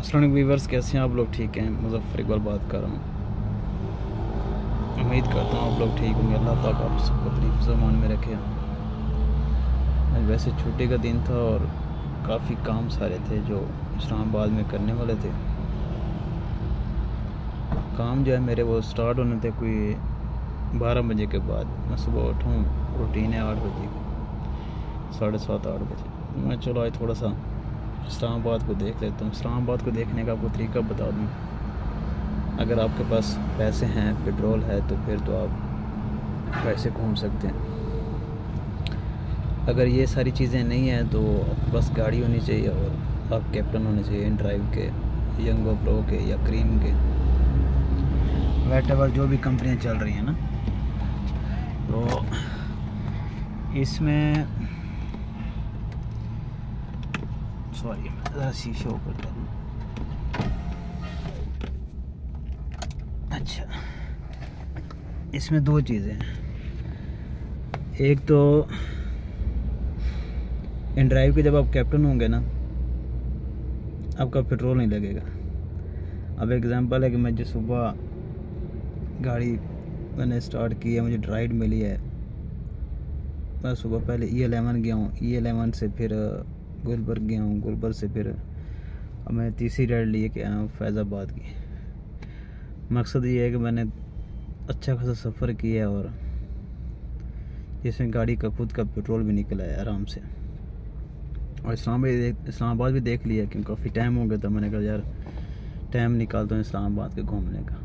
Aslam viewers कैसे हैं? आप लोग ठीक हैं? मुजफ्फर इकबाल बात कर रहा हूँ। उम्मीद करता हूँ आप लोग ठीक होंगे। अल्लाह पाक आप सबको अपनी जमान में रखे। आज वैसे छुट्टी का दिन था और काफ़ी काम सारे थे जो इस्लामाबाद में करने वाले थे। काम जो है मेरे वो स्टार्ट होने थे कोई बारह बजे के बाद। मैं सुबह उठूँ रूटीन है आठ बजे साढ़े सात, आठ बजे। मैं चलो आज थोड़ा सा इस्लामाबाद को देख लेता हूँ। इस्लामाबाद को देखने का आपको तरीका बता दूँ। अगर आपके पास पैसे हैं, पेट्रोल है तो फिर तो आप वैसे घूम सकते हैं। अगर ये सारी चीज़ें नहीं हैं तो पास गाड़ी होनी चाहिए और आप कैप्टन होने चाहिए इन ड्राइव के, यंगो प्रो के या क्रीम के। वेट एवर जो भी कंपनियाँ चल रही हैं ना। तो इसमें सॉरी ज़रा शीशे ऊपर कर अच्छा इसमें दो चीज़ें हैं। एक तो इन ड्राइव के जब आप कैप्टन होंगे ना, आपका पेट्रोल नहीं लगेगा। अब एग्जांपल है कि मैं जो सुबह गाड़ी मैंने स्टार्ट की है, मुझे ड्राइड मिली है, मैं सुबह पहले ई एलेवन गया हूँ। ई एलेवन से फिर गुलबर्ग गया हूँ गुलबर्ग से फिर अब मैं तीसरी राइड लिए के आया हूँ फैज़ाबाद की। मकसद ये है कि मैंने अच्छा खासा सफ़र किया और जिसमें गाड़ी का, खुद का पेट्रोल भी निकला है आराम से। और इस्लामाबाद इस्लामाबाद भी देख लिया क्योंकि काफ़ी टाइम हो गया था। मैंने कहा, यार टाइम निकालता हूँ इस्लामाबाद के घूमने का।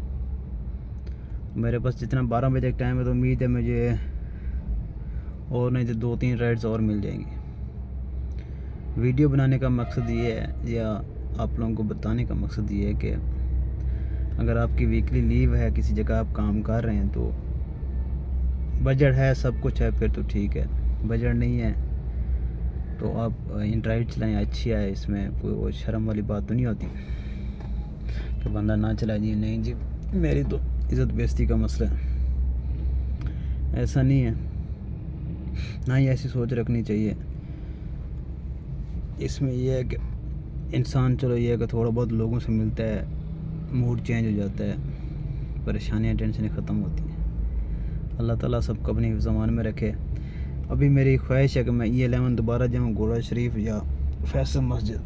मेरे पास जितना बारह बजे टाइम है तो उम्मीद है मुझे और नहीं तो दो तीन राइड्स और मिल जाएँगी। वीडियो बनाने का मकसद ये है, या आप लोगों को बताने का मकसद ये है कि अगर आपकी वीकली लीव है, किसी जगह आप काम कर रहे हैं तो बजट है, सब कुछ है, फिर तो ठीक है। बजट नहीं है तो आप ड्राइव चलाएँ अच्छी आए, इसमें कोई वो शर्म वाली बात तो नहीं होती। कि बंदा ना चला जी, नहीं जी, मेरी तो इज़्ज़त बेस्ती का मसला है। ऐसा नहीं है। ना ही ऐसी सोच रखनी चाहिए। इसमें यह है कि इंसान, चलो ये है कि थोड़ा बहुत लोगों से मिलता है मूड चेंज हो जाता है, परेशानियाँ टेंशनें ख़त्म होती हैं। अल्लाह ताला सबको अपनी ज़मान में रखे। अभी मेरी ख्वाहिश है कि मैं ई एलेवन दोबारा जाऊँ गोरा शरीफ या फैसल मस्जिद।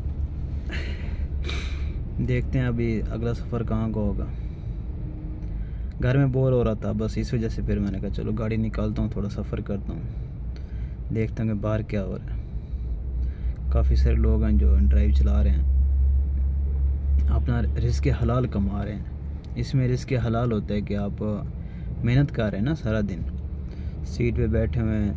देखते हैं अभी अगला सफ़र कहाँ का होगा। घर में बोर हो रहा था, बस इस वजह से फिर मैंने कहा, चलो गाड़ी निकालता हूँ, थोड़ा सफ़र करता हूँ। देखता हूँ कि बाहर क्या हो रहा है। काफ़ी सारे लोग हैं जो ड्राइव चला रहे हैं। अपना रिस्क हलाल कमा रहे हैं। इसमें रिस्क हलाल होता है कि आप मेहनत कर रहे हैं ना सारा दिन। सीट पे बैठे हुए हैं,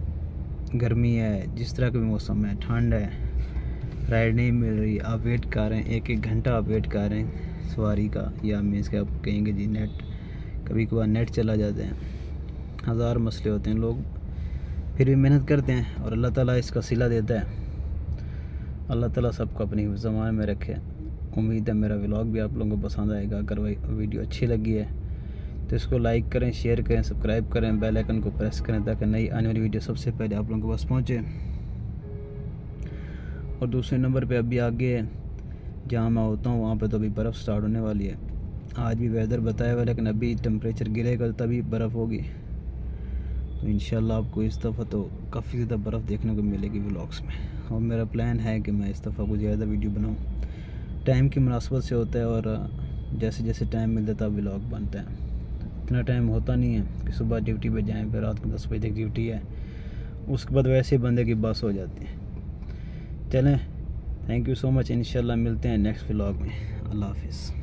गर्मी है, जिस तरह का भी मौसम है, ठंड है राइड नहीं मिल रही, आप वेट कर रहे हैं, एक एक घंटा आप वेट कर रहे हैं सवारी का, या मीन्स के आप कहेंगे जी नेट कभी कभार नेट चला जाते हैं। हज़ार मसले होते हैं, लोग फिर भी मेहनत करते हैं और अल्लाह ताला इसका सिला देता है। अल्लाह ताला सबको अपनी ज़मान में रखे। उम्मीद है मेरा व्लॉग भी आप लोगों को पसंद आएगा। अगर वही वीडियो अच्छी लगी है तो इसको लाइक करें शेयर करें सब्सक्राइब करें बेल आइकन को प्रेस करें ताकि नई आने वाली वीडियो सबसे पहले आप लोगों के पास पहुँचे। और दूसरे नंबर पर अभी आगे जहाँ मैं होता हूँ, वहाँ पर तो अभी बर्फ़ स्टार्ट होने वाली है। आज भी वेदर बताया हुआ लेकिन अभी टेम्परेचर गिरेगा तभी बर्फ़ होगी। तो इन आपको इस दफ़ा तो काफ़ी ज़्यादा बर्फ़ देखने को मिलेगी व्लॉग्स में। और मेरा प्लान है कि मैं इस दफ़ा कुछ ज़्यादा वीडियो बनाऊँ। टाइम की मुनासबत से होता है और जैसे जैसे टाइम मिलता है, तब व्लॉग बनता है। इतना टाइम होता नहीं है कि सुबह ड्यूटी पे जाएँ, फिर रात को दस बजे तक ड्यूटी है। उसके बाद वैसे ही बंदे की बस हो जाती है। चलें थैंक यू सो मच इन मिलते हैं नेक्स्ट व्लॉग में। अल्लाह हाफिज़।